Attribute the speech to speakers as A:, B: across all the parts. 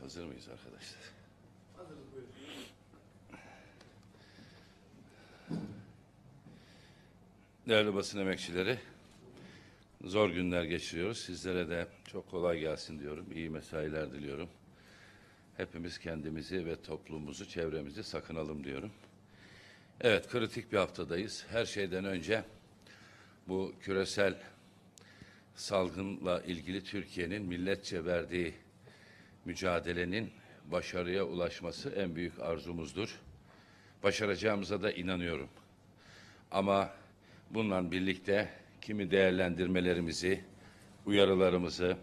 A: Hazır mıyız arkadaşlar? Değerli basın emekçileri, zor günler geçiriyoruz. Sizlere de çok kolay gelsin diyorum. İyi mesailer diliyorum. Hepimiz kendimizi ve toplumumuzu, çevremizi sakınalım diyorum. Evet, kritik bir haftadayız. Her şeyden önce bu küresel salgınla ilgili Türkiye'nin milletçe verdiği mücadelenin başarıya ulaşması en büyük arzumuzdur. Başaracağımıza da inanıyorum. Ama bununla birlikte kimi değerlendirmelerimizi, uyarılarımızı,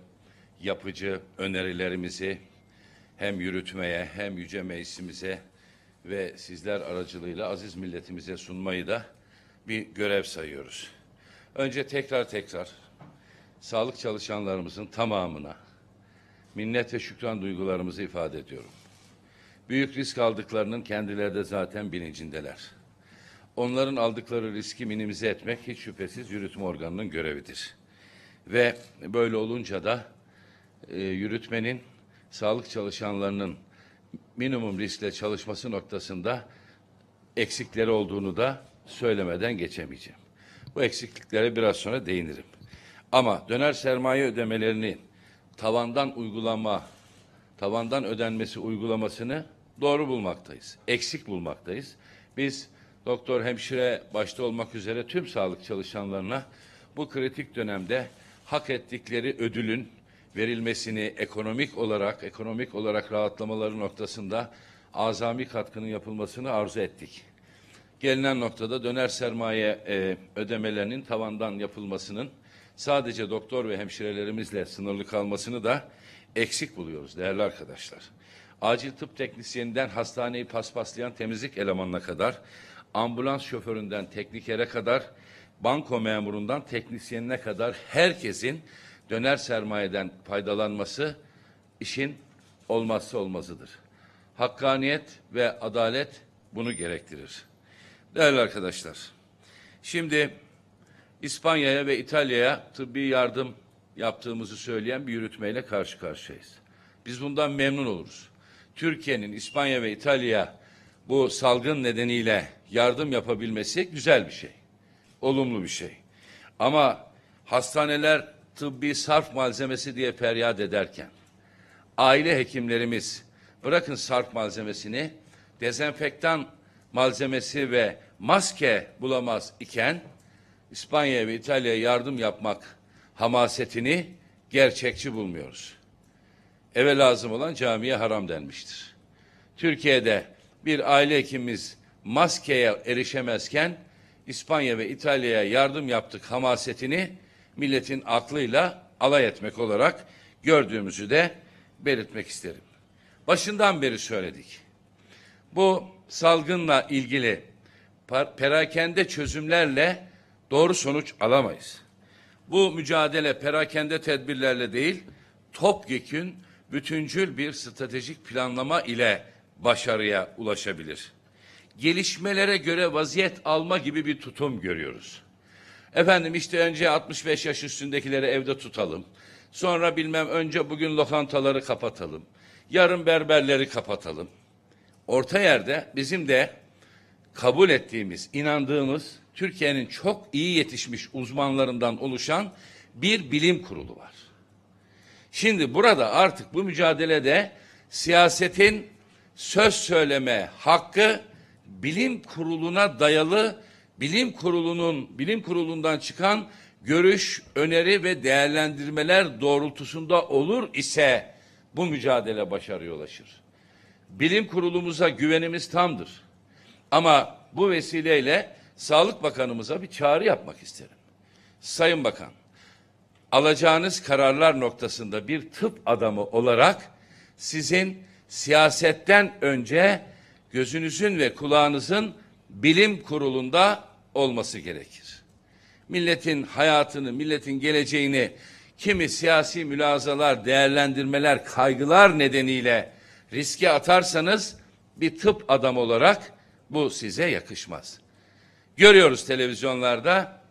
A: yapıcı önerilerimizi hem yürütmeye hem yüce meclisimize ve sizler aracılığıyla aziz milletimize sunmayı da bir görev sayıyoruz. Önce tekrar tekrar sağlık çalışanlarımızın tamamına minnet ve şükran duygularımızı ifade ediyorum. Büyük risk aldıklarının kendileri de zaten bilincindeler. Onların aldıkları riski minimize etmek hiç şüphesiz yürütme organının görevidir. Ve böyle olunca da e, yürütmenin sağlık çalışanlarının minimum riskle çalışması noktasında eksikleri olduğunu da söylemeden geçemeyeceğim. Bu eksikliklere biraz sonra değinirim. Ama döner sermaye ödemelerini tavandan uygulama, tavandan ödenmesi uygulamasını doğru bulmaktayız. Eksik bulmaktayız. Biz doktor, hemşire başta olmak üzere tüm sağlık çalışanlarına bu kritik dönemde hak ettikleri ödülün verilmesini ekonomik olarak ekonomik olarak rahatlamaları noktasında azami katkının yapılmasını arzu ettik. Gelinen noktada döner sermaye e, ödemelerinin tavandan yapılmasının sadece doktor ve hemşirelerimizle sınırlı kalmasını da eksik buluyoruz değerli arkadaşlar. Acil tıp teknisyeninden hastaneyi paspaslayan temizlik elemanına kadar, ambulans şoföründen teknikere kadar, banko memurundan teknisyenine kadar herkesin döner sermayeden faydalanması işin olmazsa olmazıdır. Hakkaniyet ve adalet bunu gerektirir. Değerli arkadaşlar, şimdi İspanya'ya ve İtalya'ya tıbbi yardım yaptığımızı söyleyen bir yürütmeyle karşı karşıyayız. Biz bundan memnun oluruz. Türkiye'nin İspanya ve İtalya'ya bu salgın nedeniyle yardım yapabilmesi güzel bir şey. Olumlu bir şey. Ama hastaneler tıbbi sarf malzemesi diye feryat ederken aile hekimlerimiz bırakın sarf malzemesini dezenfektan malzemesi ve maske bulamaz iken İspanya ve İtalya'ya yardım yapmak hamasetini gerçekçi bulmuyoruz. Eve lazım olan camiye haram denmiştir. Türkiye'de bir aile hekimimiz maskeye erişemezken İspanya ve İtalya'ya yardım yaptık hamasetini milletin aklıyla alay etmek olarak gördüğümüzü de belirtmek isterim. Başından beri söyledik. Bu salgınla ilgili perakende çözümlerle doğru sonuç alamayız. Bu mücadele perakende tedbirlerle değil, topyekün bütüncül bir stratejik planlama ile başarıya ulaşabilir. Gelişmelere göre vaziyet alma gibi bir tutum görüyoruz. Efendim işte önce 65 yaş üstündekileri evde tutalım. Sonra bilmem önce bugün lokantaları kapatalım. Yarın berberleri kapatalım. Orta yerde bizim de kabul ettiğimiz, inandığımız Türkiye'nin çok iyi yetişmiş uzmanlarından oluşan bir bilim kurulu var. Şimdi burada artık bu mücadelede siyasetin söz söyleme hakkı bilim kuruluna dayalı bilim kurulunun bilim kurulundan çıkan görüş, öneri ve değerlendirmeler doğrultusunda olur ise bu mücadele başarıya ulaşır. Bilim kurulumuza güvenimiz tamdır. Ama bu vesileyle Sağlık Bakanımıza bir çağrı yapmak isterim. Sayın Bakan, alacağınız kararlar noktasında bir tıp adamı olarak sizin siyasetten önce gözünüzün ve kulağınızın bilim kurulunda olması gerekir. Milletin hayatını, milletin geleceğini kimi siyasi mülazalar, değerlendirmeler, kaygılar nedeniyle riske atarsanız bir tıp adam olarak bu size yakışmaz. Görüyoruz televizyonlarda.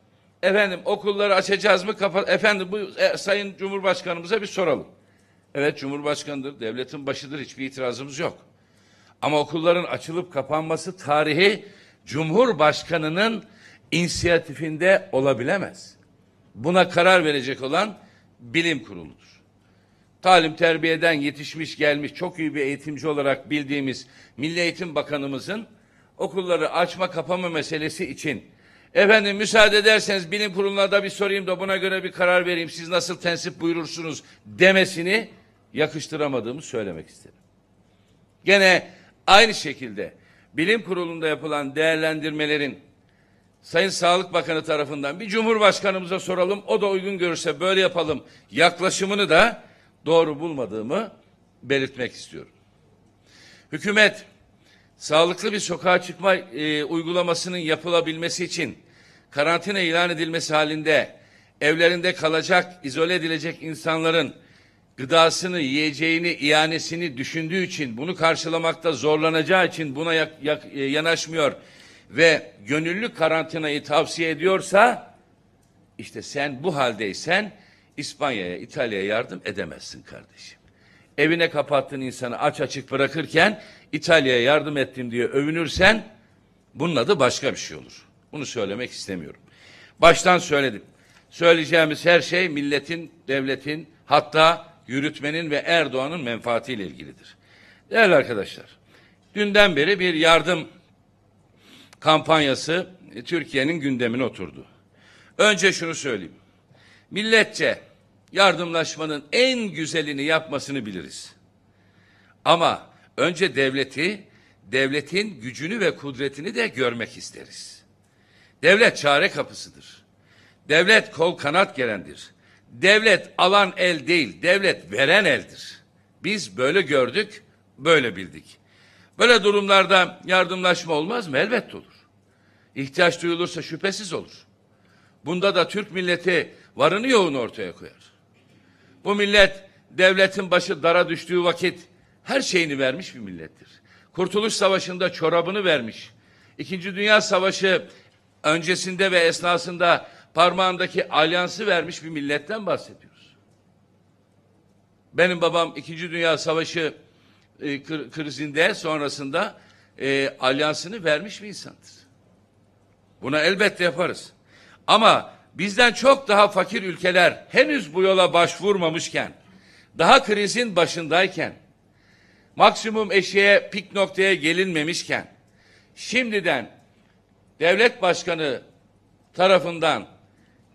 A: Efendim okulları açacağız mı? Kapat Efendim bu e, Sayın Cumhurbaşkanımıza bir soralım. Evet Cumhurbaşkanıdır, devletin başıdır hiçbir itirazımız yok. Ama okulların açılıp kapanması tarihi Cumhurbaşkanının inisiyatifinde olabilemez. Buna karar verecek olan bilim kuruludur. Talim terbiyeden yetişmiş gelmiş çok iyi bir eğitimci olarak bildiğimiz Milli Eğitim Bakanımızın okulları açma kapama meselesi için efendim müsaade ederseniz bilim kuruluna da bir sorayım da buna göre bir karar vereyim siz nasıl tensip buyurursunuz demesini yakıştıramadığımı söylemek isterim. Gene aynı şekilde bilim kurulunda yapılan değerlendirmelerin Sayın Sağlık Bakanı tarafından bir Cumhurbaşkanımıza soralım. O da uygun görürse böyle yapalım. Yaklaşımını da doğru bulmadığımı belirtmek istiyorum. Hükümet sağlıklı bir sokağa çıkma e, uygulamasının yapılabilmesi için karantina ilan edilmesi halinde evlerinde kalacak, izole edilecek insanların gıdasını, yiyeceğini, ihanesini düşündüğü için, bunu karşılamakta zorlanacağı için buna yak, yak, e, yanaşmıyor ve gönüllü karantinayı tavsiye ediyorsa, işte sen bu haldeysen İspanya'ya, İtalya'ya yardım edemezsin kardeşim. Evine kapattığın insanı aç açık bırakırken İtalya'ya yardım ettim diye övünürsen bunun adı başka bir şey olur. Bunu söylemek istemiyorum. Baştan söyledim. Söyleyeceğimiz her şey milletin, devletin, hatta yürütmenin ve Erdoğan'ın menfaatiyle ilgilidir. Değerli arkadaşlar, dünden beri bir yardım kampanyası e, Türkiye'nin gündemine oturdu. Önce şunu söyleyeyim. Milletçe yardımlaşmanın en güzelini yapmasını biliriz. Ama önce devleti, devletin gücünü ve kudretini de görmek isteriz. Devlet çare kapısıdır. Devlet kol kanat gelendir. Devlet alan el değil, devlet veren eldir. Biz böyle gördük, böyle bildik. Böyle durumlarda yardımlaşma olmaz mı? Elbette olur. İhtiyaç duyulursa şüphesiz olur. Bunda da Türk milleti varını yoğunu ortaya koyar. Bu millet devletin başı dara düştüğü vakit her şeyini vermiş bir millettir. Kurtuluş Savaşı'nda çorabını vermiş. İkinci Dünya Savaşı öncesinde ve esnasında parmağındaki alyansı vermiş bir milletten bahsediyoruz. Benim babam İkinci Dünya Savaşı e, krizinde sonrasında e, alyansını vermiş bir insandır. Buna elbette yaparız. Ama bizden çok daha fakir ülkeler henüz bu yola başvurmamışken, daha krizin başındayken, maksimum eşeğe pik noktaya gelinmemişken, şimdiden devlet başkanı tarafından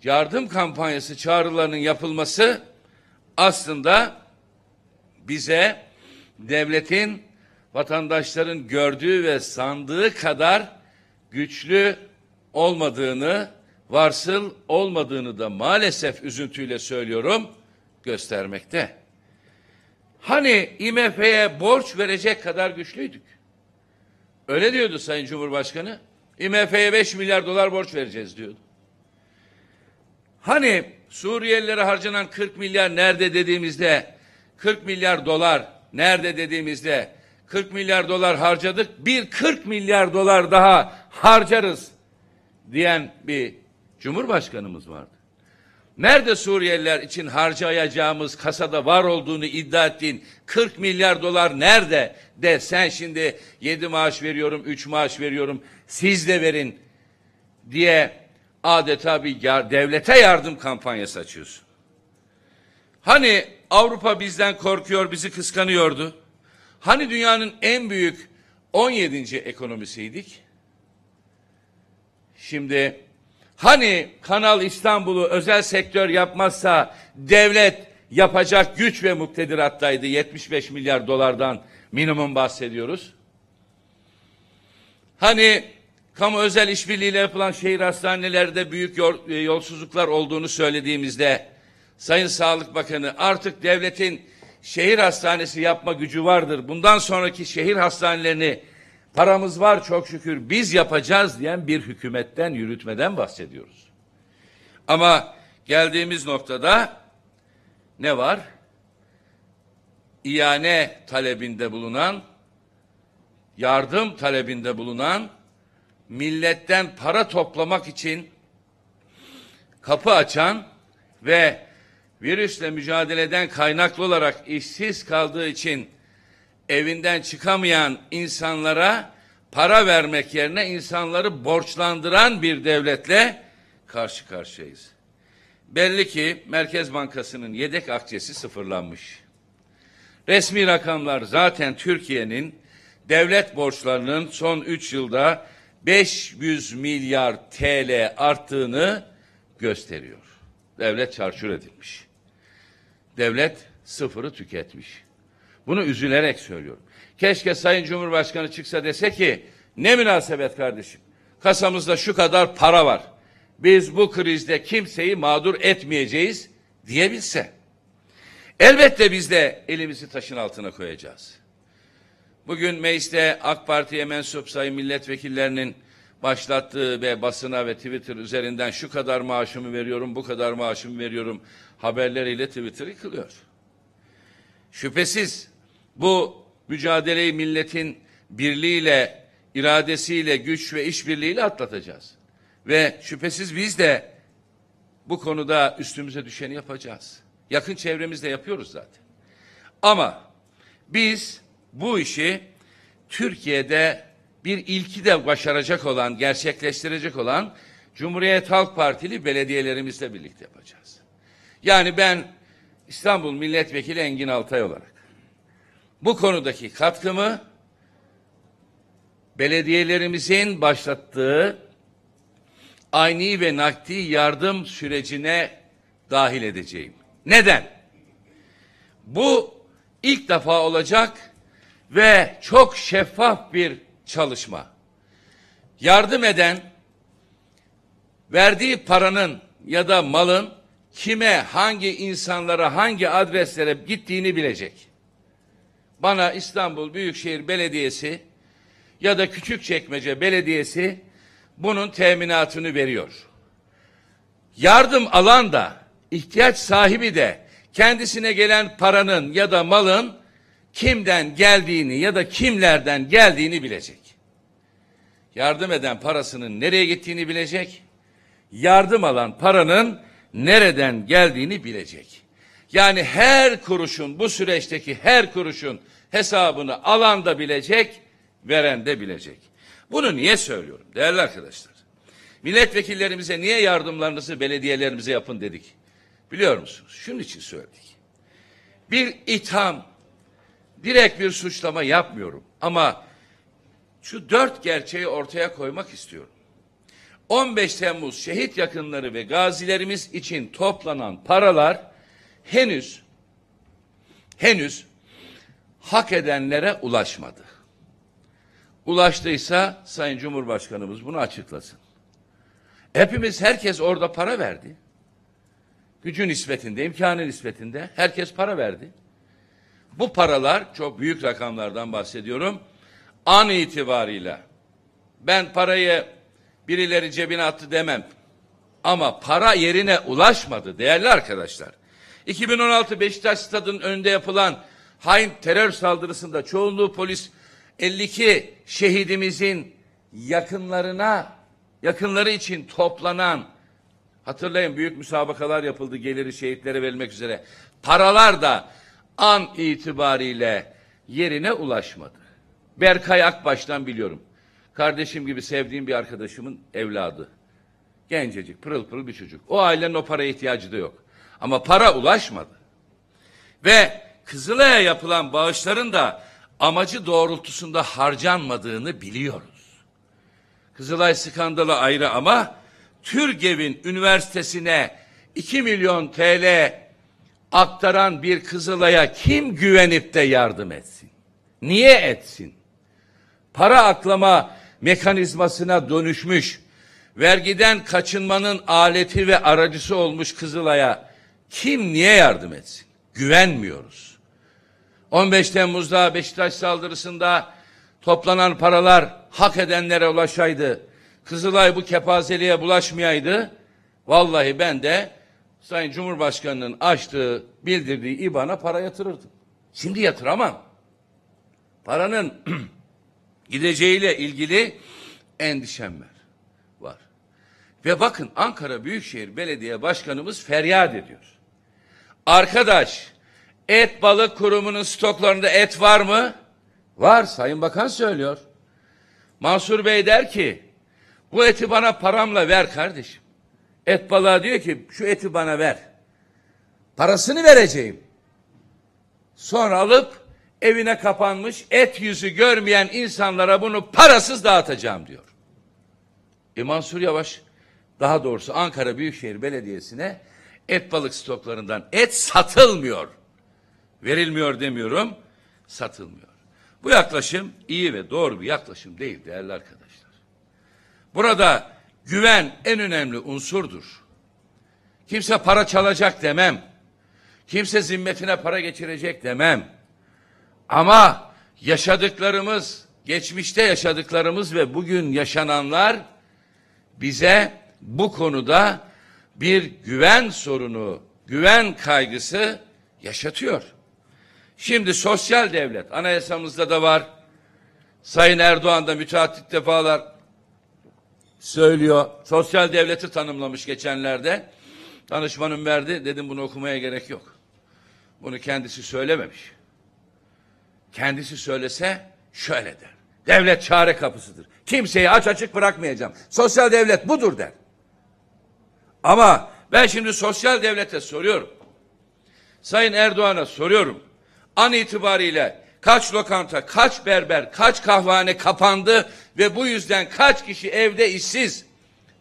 A: yardım kampanyası çağrılarının yapılması aslında bize devletin vatandaşların gördüğü ve sandığı kadar güçlü olmadığını, varsıl olmadığını da maalesef üzüntüyle söylüyorum, göstermekte. Hani IMF'ye borç verecek kadar güçlüydük. Öyle diyordu Sayın Cumhurbaşkanı. IMF'ye 5 milyar dolar borç vereceğiz diyordu. Hani Suriyelilere harcanan 40 milyar nerede dediğimizde 40 milyar dolar nerede dediğimizde 40 milyar dolar harcadık bir 40 milyar dolar daha harcarız diyen bir cumhurbaşkanımız vardı. Nerede Suriyeliler için harcayacağımız kasada var olduğunu iddia ettiğin 40 milyar dolar nerede de sen şimdi 7 maaş veriyorum, 3 maaş veriyorum, siz de verin diye adeta bir yar, devlete yardım kampanyası açıyorsun. Hani Avrupa bizden korkuyor, bizi kıskanıyordu? Hani dünyanın en büyük 17. ekonomisiydik? Şimdi hani Kanal İstanbul'u özel sektör yapmazsa devlet yapacak güç ve muktedirattaydı 75 milyar dolardan minimum bahsediyoruz. Hani kamu özel işbirliğiyle yapılan şehir hastanelerde büyük e, yolsuzluklar olduğunu söylediğimizde Sayın Sağlık Bakanı artık devletin şehir hastanesi yapma gücü vardır. Bundan sonraki şehir hastanelerini paramız var çok şükür biz yapacağız diyen bir hükümetten, yürütmeden bahsediyoruz. Ama geldiğimiz noktada ne var? İyane talebinde bulunan, yardım talebinde bulunan, milletten para toplamak için kapı açan ve virüsle mücadeleden kaynaklı olarak işsiz kaldığı için evinden çıkamayan insanlara para vermek yerine insanları borçlandıran bir devletle karşı karşıyayız. Belli ki Merkez Bankası'nın yedek akçesi sıfırlanmış. Resmi rakamlar zaten Türkiye'nin devlet borçlarının son 3 yılda 500 milyar TL arttığını gösteriyor. Devlet çarçur edilmiş. Devlet sıfırı tüketmiş. Bunu üzülerek söylüyorum. Keşke Sayın Cumhurbaşkanı çıksa dese ki ne münasebet kardeşim. Kasamızda şu kadar para var. Biz bu krizde kimseyi mağdur etmeyeceğiz diyebilse. Elbette biz de elimizi taşın altına koyacağız. Bugün mecliste AK Parti'ye mensup sayın milletvekillerinin başlattığı ve basına ve Twitter üzerinden şu kadar maaşımı veriyorum, bu kadar maaşımı veriyorum haberleriyle Twitter yıkılıyor. Şüphesiz bu mücadeleyi milletin birliğiyle, iradesiyle, güç ve işbirliğiyle atlatacağız. Ve şüphesiz biz de bu konuda üstümüze düşeni yapacağız. Yakın çevremizde yapıyoruz zaten. Ama biz bu işi Türkiye'de bir ilki de başaracak olan, gerçekleştirecek olan Cumhuriyet Halk Partili belediyelerimizle birlikte yapacağız. Yani ben İstanbul Milletvekili Engin Altay olarak bu konudaki katkımı belediyelerimizin başlattığı ayni ve nakdi yardım sürecine dahil edeceğim. Neden? Bu ilk defa olacak ve çok şeffaf bir çalışma. Yardım eden verdiği paranın ya da malın kime, hangi insanlara, hangi adreslere gittiğini bilecek. Bana İstanbul Büyükşehir Belediyesi ya da Küçükçekmece Belediyesi bunun teminatını veriyor. Yardım alan da, ihtiyaç sahibi de kendisine gelen paranın ya da malın kimden geldiğini ya da kimlerden geldiğini bilecek. Yardım eden parasının nereye gittiğini bilecek. Yardım alan paranın nereden geldiğini bilecek. Yani her kuruşun bu süreçteki her kuruşun hesabını alan da bilecek, veren de bilecek. Bunu niye söylüyorum değerli arkadaşlar? Milletvekillerimize niye yardımlarınızı belediyelerimize yapın dedik? Biliyor musunuz? Şunun için söyledik. Bir itham, direkt bir suçlama yapmıyorum. Ama şu dört gerçeği ortaya koymak istiyorum. 15 Temmuz şehit yakınları ve gazilerimiz için toplanan paralar henüz henüz hak edenlere ulaşmadı. Ulaştıysa Sayın Cumhurbaşkanımız bunu açıklasın. Hepimiz herkes orada para verdi. Gücü nispetinde, imkanı nispetinde herkes para verdi. Bu paralar çok büyük rakamlardan bahsediyorum. An itibariyle ben parayı birileri cebine attı demem. Ama para yerine ulaşmadı değerli arkadaşlar. 2016 Beşiktaş Stadı'nın önünde yapılan hain terör saldırısında çoğunluğu polis 52 şehidimizin yakınlarına yakınları için toplanan hatırlayın büyük müsabakalar yapıldı geliri şehitlere verilmek üzere. Paralar da an itibariyle yerine ulaşmadı. Berkay Akbaş'tan biliyorum. Kardeşim gibi sevdiğim bir arkadaşımın evladı. Gencecik, pırıl pırıl bir çocuk. O ailenin o paraya ihtiyacı da yok. Ama para ulaşmadı. Ve Kızılay'a yapılan bağışların da amacı doğrultusunda harcanmadığını biliyoruz. Kızılay skandalı ayrı ama Türgev'in üniversitesine 2 milyon TL aktaran bir Kızılay'a kim güvenip de yardım etsin? Niye etsin? Para aklama mekanizmasına dönüşmüş, vergiden kaçınmanın aleti ve aracısı olmuş Kızılay'a kim niye yardım etsin? Güvenmiyoruz. 15 Temmuz'da Beşiktaş saldırısında toplanan paralar hak edenlere ulaşaydı. Kızılay bu kepazeliğe bulaşmayaydı. Vallahi ben de Sayın Cumhurbaşkanı'nın açtığı, bildirdiği IBAN'a para yatırırdım. Şimdi yatıramam. Paranın gideceğiyle ilgili endişem var. Ve bakın Ankara Büyükşehir Belediye Başkanımız feryat ediyor. Arkadaş, et balık kurumunun stoklarında et var mı? Var, Sayın Bakan söylüyor. Mansur Bey der ki, bu eti bana paramla ver kardeşim. Et balığa diyor ki, şu eti bana ver. Parasını vereceğim. Sonra alıp evine kapanmış et yüzü görmeyen insanlara bunu parasız dağıtacağım diyor. E Mansur Yavaş daha doğrusu Ankara Büyükşehir Belediyesi'ne et balık stoklarından et satılmıyor. Verilmiyor demiyorum, satılmıyor. Bu yaklaşım iyi ve doğru bir yaklaşım değil değerli arkadaşlar. Burada güven en önemli unsurdur. Kimse para çalacak demem. Kimse zimmetine para geçirecek demem. Ama yaşadıklarımız, geçmişte yaşadıklarımız ve bugün yaşananlar bize bu konuda bir güven sorunu, güven kaygısı yaşatıyor. Şimdi sosyal devlet anayasamızda da var. Sayın Erdoğan da müteahhit defalar söylüyor. Sosyal devleti tanımlamış geçenlerde. Danışmanım verdi. Dedim bunu okumaya gerek yok. Bunu kendisi söylememiş. Kendisi söylese şöyle der. Devlet çare kapısıdır. Kimseyi aç açık bırakmayacağım. Sosyal devlet budur der. Ama ben şimdi sosyal devlete soruyorum. Sayın Erdoğan'a soruyorum. An itibariyle kaç lokanta, kaç berber, kaç kahvehane kapandı ve bu yüzden kaç kişi evde işsiz?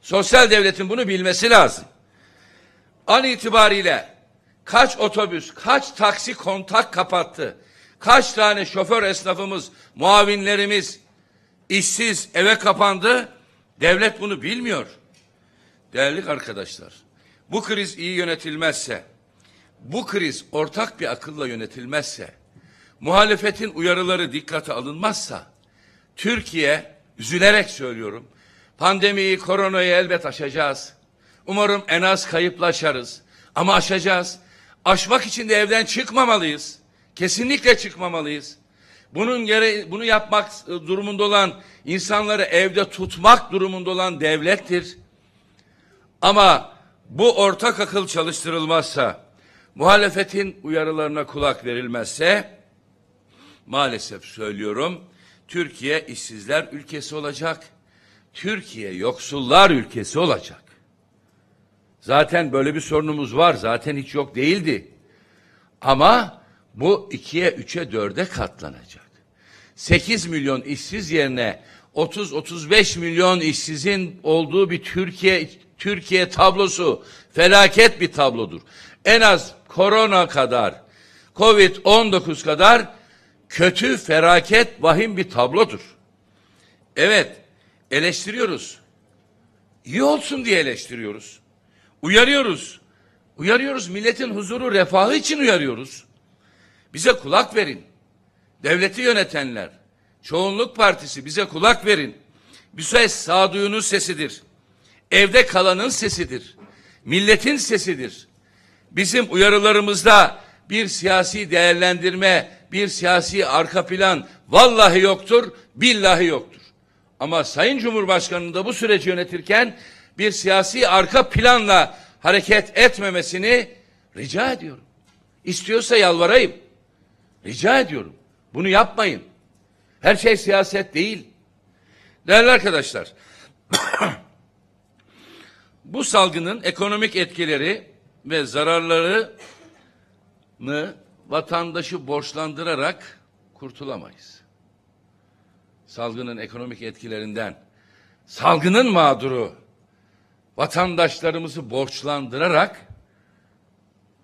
A: Sosyal devletin bunu bilmesi lazım. An itibariyle kaç otobüs, kaç taksi kontak kapattı? Kaç tane şoför esnafımız, muavinlerimiz işsiz eve kapandı? Devlet bunu bilmiyor. Değerli arkadaşlar, bu kriz iyi yönetilmezse, bu kriz ortak bir akılla yönetilmezse, muhalefetin uyarıları dikkate alınmazsa, Türkiye, üzülerek söylüyorum, pandemiyi, koronayı elbet aşacağız. Umarım en az kayıplaşarız. Ama aşacağız. Aşmak için de evden çıkmamalıyız. Kesinlikle çıkmamalıyız. Bunun gere bunu yapmak durumunda olan insanları evde tutmak durumunda olan devlettir. Ama bu ortak akıl çalıştırılmazsa, muhalefetin uyarılarına kulak verilmezse, maalesef söylüyorum, Türkiye işsizler ülkesi olacak, Türkiye yoksullar ülkesi olacak. Zaten böyle bir sorunumuz var, zaten hiç yok değildi. Ama bu ikiye, üçe, dörde katlanacak. 8 milyon işsiz yerine 30-35 milyon işsizin olduğu bir Türkiye Türkiye tablosu felaket bir tablodur. En az korona kadar, Covid-19 kadar kötü, felaket, vahim bir tablodur. Evet, eleştiriyoruz. İyi olsun diye eleştiriyoruz. Uyarıyoruz. Uyarıyoruz. Milletin huzuru, refahı için uyarıyoruz. Bize kulak verin. Devleti yönetenler, çoğunluk partisi bize kulak verin. Bir ses sağduyunun sesidir. Evde kalanın sesidir. Milletin sesidir. Bizim uyarılarımızda bir siyasi değerlendirme, bir siyasi arka plan vallahi yoktur, billahi yoktur. Ama Sayın Cumhurbaşkanı'nın da bu süreci yönetirken bir siyasi arka planla hareket etmemesini rica ediyorum. İstiyorsa yalvarayım. Rica ediyorum. Bunu yapmayın. Her şey siyaset değil. Değerli arkadaşlar, bu salgının ekonomik etkileri ve zararlarını vatandaşı borçlandırarak kurtulamayız. Salgının ekonomik etkilerinden salgının mağduru vatandaşlarımızı borçlandırarak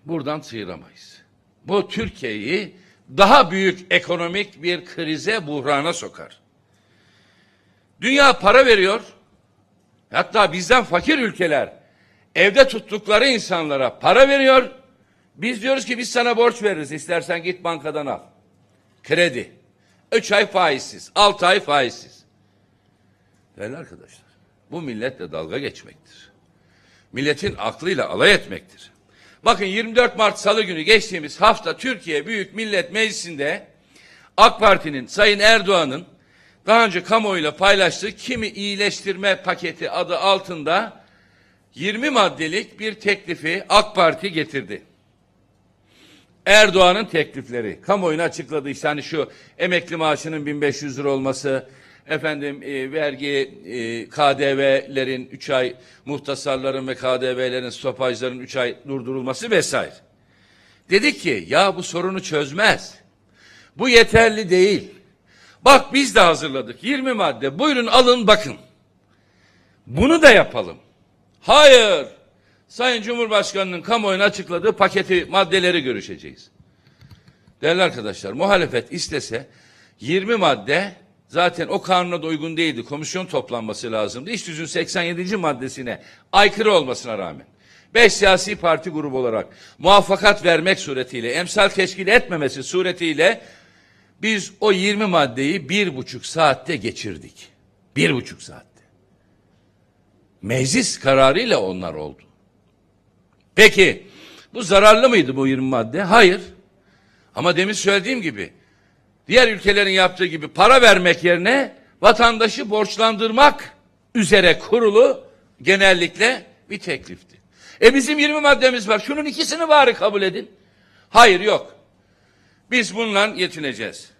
A: buradan sıyıramayız. Bu Türkiye'yi daha büyük ekonomik bir krize, buhrana sokar. Dünya para veriyor. Hatta bizden fakir ülkeler evde tuttukları insanlara para veriyor. Biz diyoruz ki biz sana borç veririz. İstersen git bankadan al. Kredi. Üç ay faizsiz. Altı ay faizsiz. Değerli arkadaşlar. Bu milletle dalga geçmektir. Milletin aklıyla alay etmektir. Bakın 24 Mart Salı günü geçtiğimiz hafta Türkiye Büyük Millet Meclisi'nde AK Parti'nin Sayın Erdoğan'ın daha önce kamuoyuyla paylaştığı kimi iyileştirme paketi adı altında 20 maddelik bir teklifi AK Parti getirdi. Erdoğan'ın teklifleri. Kamuoyuna açıkladı işte hani şu emekli maaşının 1500 lira olması, efendim e, vergi, e, KDV'lerin 3 ay, muhtasarların ve KDV'lerin, stopajların 3 ay durdurulması vesaire. Dedik ki ya bu sorunu çözmez. Bu yeterli değil. Bak biz de hazırladık 20 madde. Buyurun alın bakın. Bunu da yapalım. Hayır. Sayın Cumhurbaşkanı'nın kamuoyuna açıkladığı paketi maddeleri görüşeceğiz. Değerli arkadaşlar muhalefet istese 20 madde zaten o kanuna da uygun değildi. Komisyon toplanması lazımdı. İş düzün 87. maddesine aykırı olmasına rağmen. Beş siyasi parti grubu olarak muvaffakat vermek suretiyle, emsal teşkil etmemesi suretiyle biz o 20 maddeyi bir buçuk saatte geçirdik. Bir buçuk saatte. Meclis kararıyla onlar oldu. Peki bu zararlı mıydı bu 20 madde? Hayır. Ama demin söylediğim gibi diğer ülkelerin yaptığı gibi para vermek yerine vatandaşı borçlandırmak üzere kurulu genellikle bir teklifti. E bizim 20 maddemiz var. Şunun ikisini bari kabul edin. Hayır yok. Biz bununla yetineceğiz.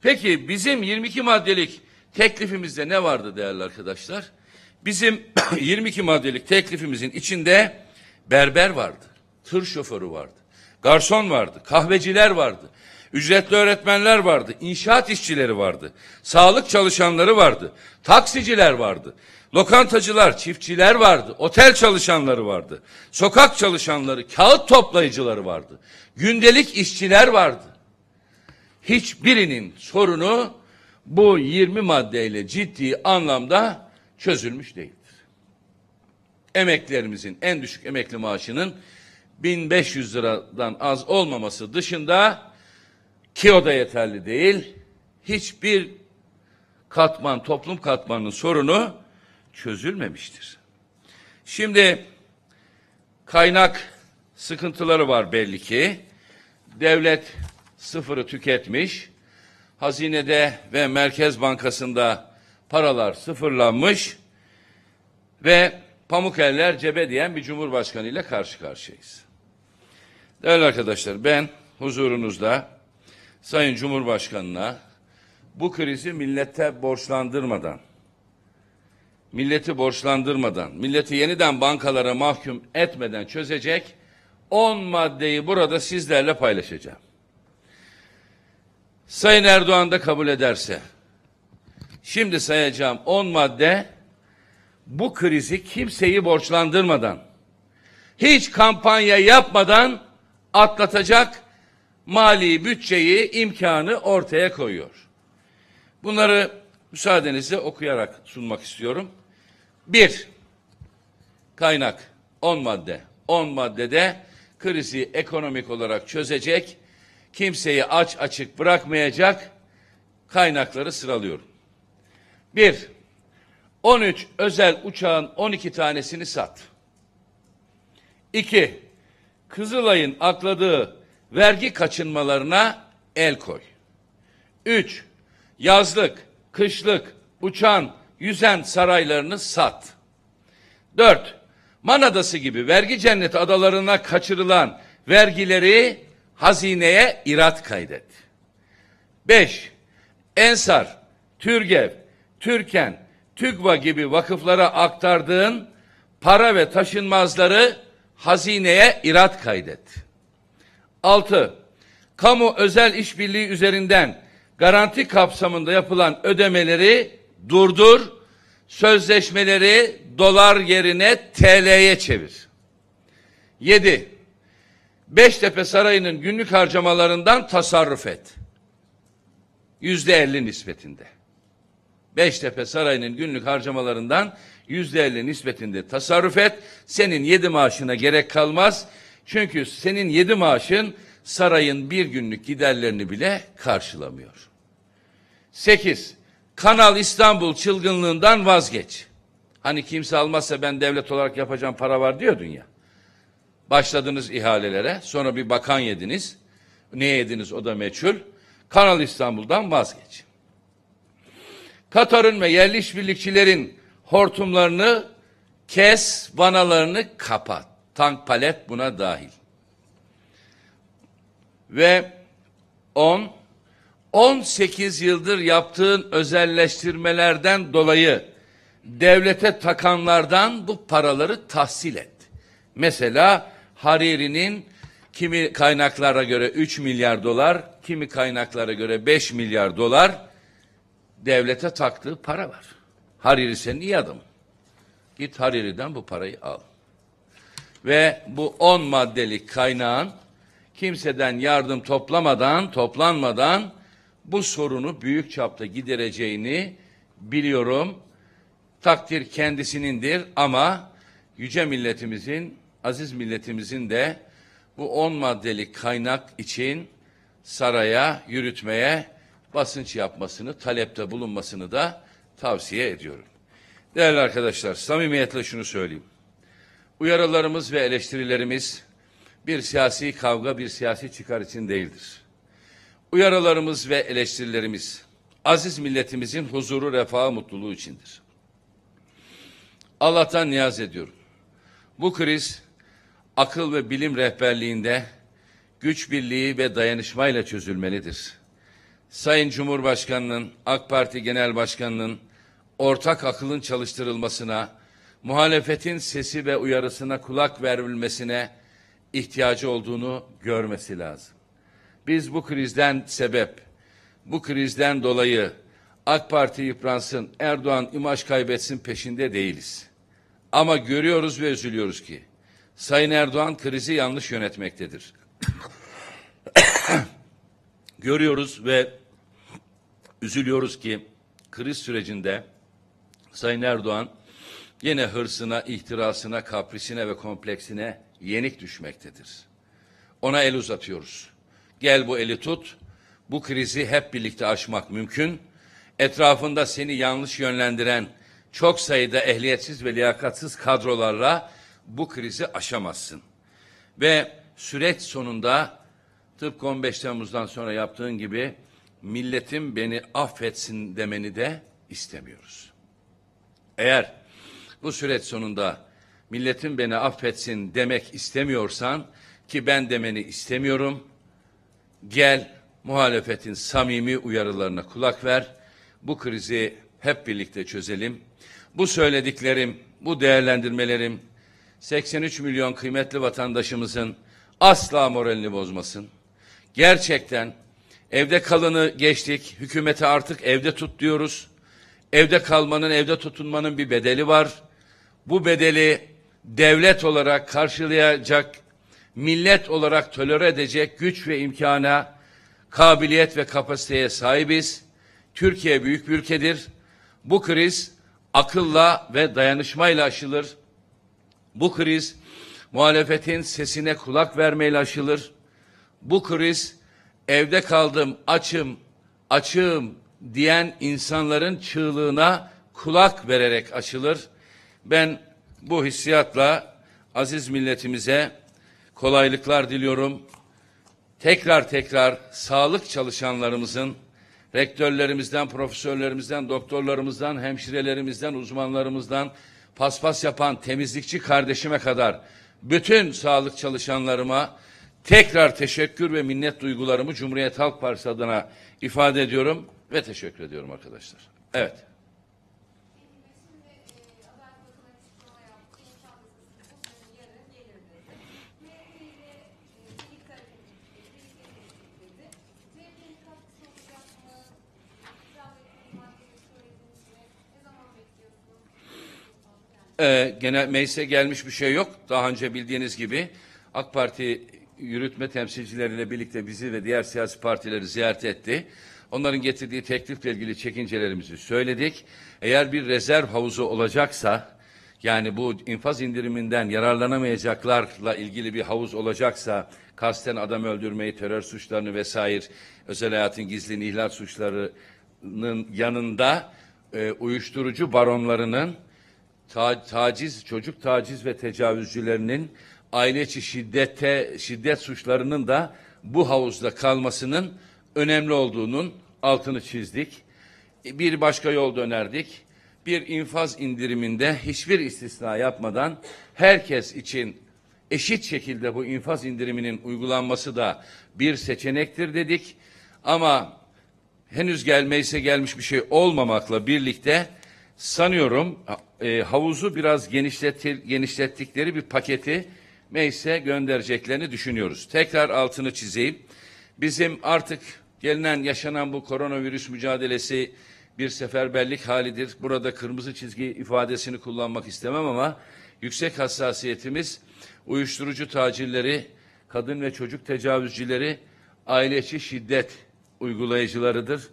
A: Peki bizim 22 maddelik teklifimizde ne vardı değerli arkadaşlar? Bizim 22 maddelik teklifimizin içinde berber vardı, tır şoförü vardı, garson vardı, kahveciler vardı, ücretli öğretmenler vardı, inşaat işçileri vardı, sağlık çalışanları vardı, taksiciler vardı, lokantacılar, çiftçiler vardı, otel çalışanları vardı, sokak çalışanları, kağıt toplayıcıları vardı, gündelik işçiler vardı. Hiçbirinin sorunu bu 20 maddeyle ciddi anlamda çözülmüş değildir. Emeklerimizin en düşük emekli maaşının 1500 liradan az olmaması dışında ki o da yeterli değil. Hiçbir katman, toplum katmanının sorunu çözülmemiştir. Şimdi kaynak sıkıntıları var belli ki. Devlet sıfırı tüketmiş. Hazinede ve Merkez Bankası'nda paralar sıfırlanmış ve pamuk eller cebe diyen bir cumhurbaşkanı ile karşı karşıyayız. Değerli arkadaşlar ben huzurunuzda Sayın Cumhurbaşkanı'na bu krizi millete borçlandırmadan, milleti borçlandırmadan, milleti yeniden bankalara mahkum etmeden çözecek 10 maddeyi burada sizlerle paylaşacağım. Sayın Erdoğan da kabul ederse, şimdi sayacağım 10 madde bu krizi kimseyi borçlandırmadan, hiç kampanya yapmadan atlatacak mali bütçeyi, imkanı ortaya koyuyor. Bunları müsaadenizle okuyarak sunmak istiyorum. Bir, kaynak 10 madde. 10 maddede krizi ekonomik olarak çözecek, kimseyi aç açık bırakmayacak kaynakları sıralıyorum. Bir, 13 özel uçağın 12 tanesini sat. İki, Kızılay'ın akladığı vergi kaçınmalarına el koy. Üç, yazlık, kışlık, uçan, yüzen saraylarını sat. Dört, Man Adası gibi vergi cenneti adalarına kaçırılan vergileri hazineye irat kaydet. Beş, Ensar, Türgev, Türken, TÜGVA gibi vakıflara aktardığın para ve taşınmazları hazineye irat kaydet. Altı, kamu özel işbirliği üzerinden garanti kapsamında yapılan ödemeleri durdur, sözleşmeleri dolar yerine TL'ye çevir. Yedi, Beştepe Sarayı'nın günlük harcamalarından tasarruf et. Yüzde elli nispetinde. Beştepe Sarayı'nın günlük harcamalarından yüzde elli nispetinde tasarruf et. Senin yedi maaşına gerek kalmaz. Çünkü senin yedi maaşın sarayın bir günlük giderlerini bile karşılamıyor. Sekiz, Kanal İstanbul çılgınlığından vazgeç. Hani kimse almazsa ben devlet olarak yapacağım para var diyordun ya. Başladınız ihalelere, sonra bir bakan yediniz. Ne yediniz o da meçhul. Kanal İstanbul'dan vazgeç. Katar'ın ve yerli işbirlikçilerin hortumlarını kes, vanalarını kapat. Tank palet buna dahil. ve 10 18 yıldır yaptığın özelleştirmelerden dolayı devlete takanlardan bu paraları tahsil et. Mesela Hariri'nin kimi kaynaklara göre 3 milyar dolar, kimi kaynaklara göre 5 milyar dolar devlete taktığı para var. Hariri senin iyi adamın. Git Hariri'den bu parayı al. Ve bu 10 maddelik kaynağın kimseden yardım toplamadan, toplanmadan bu sorunu büyük çapta gidereceğini biliyorum. Takdir kendisinindir ama yüce milletimizin, aziz milletimizin de bu 10 maddelik kaynak için saraya yürütmeye basınç yapmasını, talepte bulunmasını da tavsiye ediyorum. Değerli arkadaşlar, samimiyetle şunu söyleyeyim. Uyarılarımız ve eleştirilerimiz bir siyasi kavga, bir siyasi çıkar için değildir. Uyarılarımız ve eleştirilerimiz aziz milletimizin huzuru, refahı, mutluluğu içindir. Allah'tan niyaz ediyorum. Bu kriz akıl ve bilim rehberliğinde güç birliği ve dayanışmayla çözülmelidir. Sayın Cumhurbaşkanının, AK Parti Genel Başkanının ortak akılın çalıştırılmasına, muhalefetin sesi ve uyarısına kulak verilmesine ihtiyacı olduğunu görmesi lazım. Biz bu krizden sebep, bu krizden dolayı AK Parti yıpransın, Erdoğan imaj kaybetsin peşinde değiliz. Ama görüyoruz ve üzülüyoruz ki Sayın Erdoğan krizi yanlış yönetmektedir. görüyoruz ve üzülüyoruz ki kriz sürecinde Sayın Erdoğan yine hırsına, ihtirasına, kaprisine ve kompleksine yenik düşmektedir. Ona el uzatıyoruz. Gel bu eli tut. Bu krizi hep birlikte aşmak mümkün. Etrafında seni yanlış yönlendiren çok sayıda ehliyetsiz ve liyakatsız kadrolarla bu krizi aşamazsın. Ve süreç sonunda tıpkı 15 Temmuz'dan sonra yaptığın gibi milletim beni affetsin demeni de istemiyoruz. Eğer bu süreç sonunda milletim beni affetsin demek istemiyorsan ki ben demeni istemiyorum. Gel muhalefetin samimi uyarılarına kulak ver. Bu krizi hep birlikte çözelim. Bu söylediklerim, bu değerlendirmelerim 83 milyon kıymetli vatandaşımızın asla moralini bozmasın. Gerçekten evde kalını geçtik, hükümete artık evde tut diyoruz. Evde kalmanın, evde tutunmanın bir bedeli var. Bu bedeli devlet olarak karşılayacak, millet olarak tolere edecek güç ve imkana, kabiliyet ve kapasiteye sahibiz. Türkiye büyük bir ülkedir. Bu kriz akılla ve dayanışmayla aşılır. Bu kriz muhalefetin sesine kulak vermeyle aşılır. Bu kriz evde kaldım, açım, açığım diyen insanların çığlığına kulak vererek aşılır. Ben bu hissiyatla aziz milletimize kolaylıklar diliyorum. Tekrar tekrar sağlık çalışanlarımızın, rektörlerimizden, profesörlerimizden, doktorlarımızdan, hemşirelerimizden, uzmanlarımızdan, paspas yapan temizlikçi kardeşime kadar bütün sağlık çalışanlarıma tekrar teşekkür ve minnet duygularımı Cumhuriyet Halk Partisi adına ifade ediyorum ve teşekkür ediyorum arkadaşlar. Evet. Ee, genel meclise gelmiş bir şey yok. Daha önce bildiğiniz gibi AK Parti yürütme temsilcileriyle birlikte bizi ve diğer siyasi partileri ziyaret etti. Onların getirdiği teklifle ilgili çekincelerimizi söyledik. Eğer bir rezerv havuzu olacaksa, yani bu infaz indiriminden yararlanamayacaklarla ilgili bir havuz olacaksa, kasten adam öldürmeyi, terör suçlarını vesaire, özel hayatın gizliliğini ihlal suçlarının yanında e, uyuşturucu baronlarının ta taciz, çocuk taciz ve tecavüzcülerinin aile içi şiddete, şiddet suçlarının da bu havuzda kalmasının önemli olduğunun altını çizdik. Bir başka yol önerdik. Bir infaz indiriminde hiçbir istisna yapmadan herkes için eşit şekilde bu infaz indiriminin uygulanması da bir seçenektir dedik. Ama henüz gelmeyse gelmiş bir şey olmamakla birlikte sanıyorum e, havuzu biraz genişletir, genişlettikleri bir paketi meclise göndereceklerini düşünüyoruz. Tekrar altını çizeyim. Bizim artık gelinen yaşanan bu koronavirüs mücadelesi bir seferberlik halidir. Burada kırmızı çizgi ifadesini kullanmak istemem ama yüksek hassasiyetimiz uyuşturucu tacirleri, kadın ve çocuk tecavüzcüleri, aile içi şiddet uygulayıcılarıdır.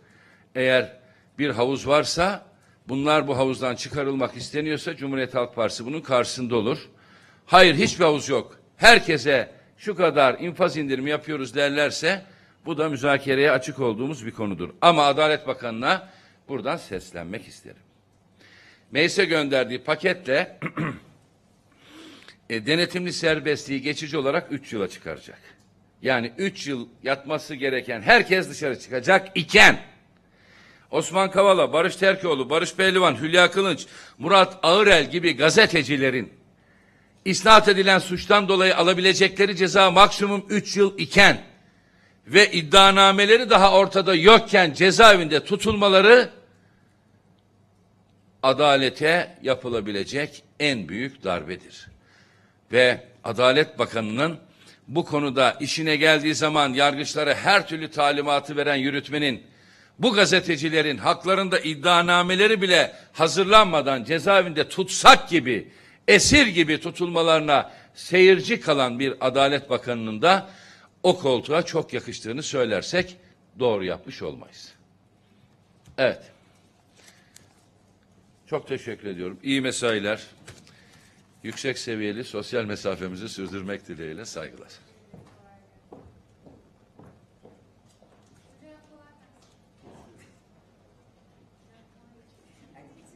A: Eğer bir havuz varsa bunlar bu havuzdan çıkarılmak isteniyorsa Cumhuriyet Halk Partisi bunun karşısında olur. Hayır hiçbir havuz yok. Herkese şu kadar infaz indirimi yapıyoruz derlerse bu da müzakereye açık olduğumuz bir konudur. Ama Adalet Bakanı'na buradan seslenmek isterim. Meclise gönderdiği paketle e, denetimli serbestliği geçici olarak 3 yıla çıkaracak. Yani 3 yıl yatması gereken herkes dışarı çıkacak iken Osman Kavala, Barış Terkoğlu, Barış Pehlivan, Hülya Kılınç, Murat Ağırel gibi gazetecilerin isnat edilen suçtan dolayı alabilecekleri ceza maksimum 3 yıl iken ve iddianameleri daha ortada yokken cezaevinde tutulmaları adalete yapılabilecek en büyük darbedir. Ve Adalet Bakanı'nın bu konuda işine geldiği zaman yargıçlara her türlü talimatı veren yürütmenin bu gazetecilerin haklarında iddianameleri bile hazırlanmadan cezaevinde tutsak gibi, esir gibi tutulmalarına seyirci kalan bir Adalet Bakanı'nın da o koltuğa çok yakıştığını söylersek doğru yapmış olmayız. Evet. Çok teşekkür ediyorum. İyi mesailer. Yüksek seviyeli sosyal mesafemizi sürdürmek dileğiyle saygılar.